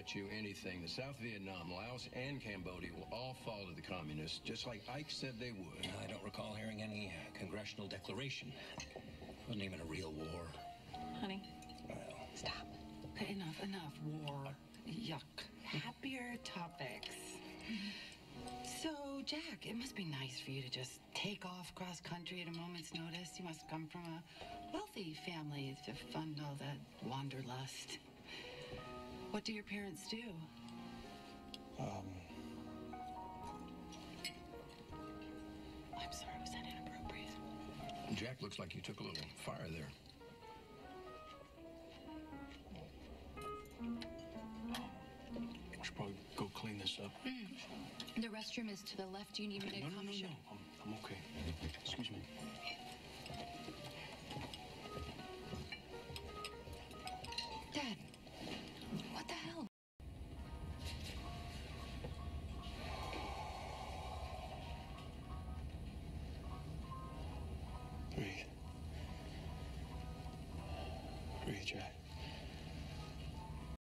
bet you anything that South Vietnam, Laos, and Cambodia will all fall to the communists, just like Ike said they would. I don't recall hearing any uh, congressional declaration. It wasn't even a real war. Honey, Well, stop. Enough, enough. War. Yuck. Happier topics. So, Jack, it must be nice for you to just take off cross country at a moment's notice. You must come from a wealthy family to fund all that wanderlust. What do your parents do? um, I'm sorry, was that inappropriate? Jack looks like you took a little fire there. I should probably go clean this up. The restroom is to the left. Do you need me to No, no, come no, show? no. Jack.